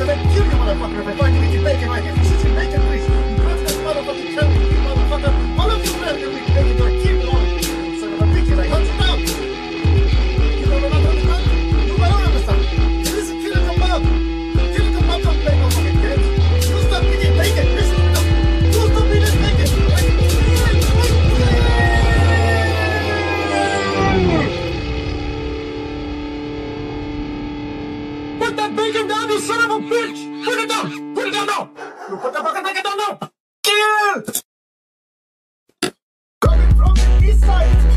You're a motherfucker, if I find you. Put that bacon down, you son of a bitch! Put it down! Put it down now! You put that fucking bacon down now! Kill! Coming from the east side!